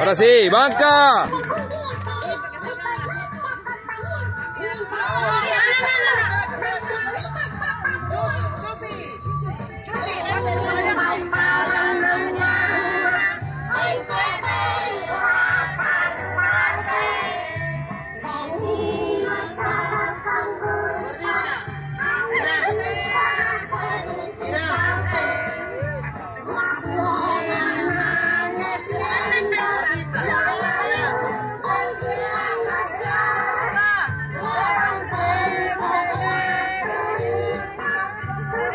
Ahora sí, banca.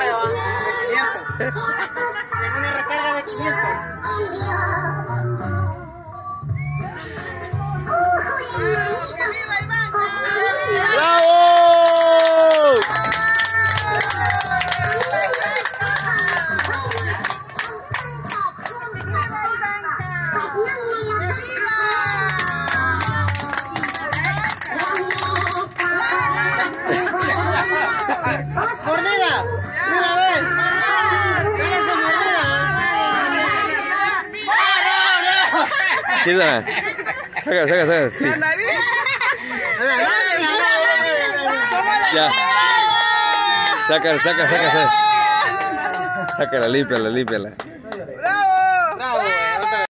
recarga ¿va? de 500. Una recarga de 500. ¡Bravo! ¡Mordida! ¡Una vez! ¡Mira tu mordida! Quítala. Saca, saca, saca. Sí. Ya. Saca, saca, saca, saca. Sácala, límpiala, límpiala.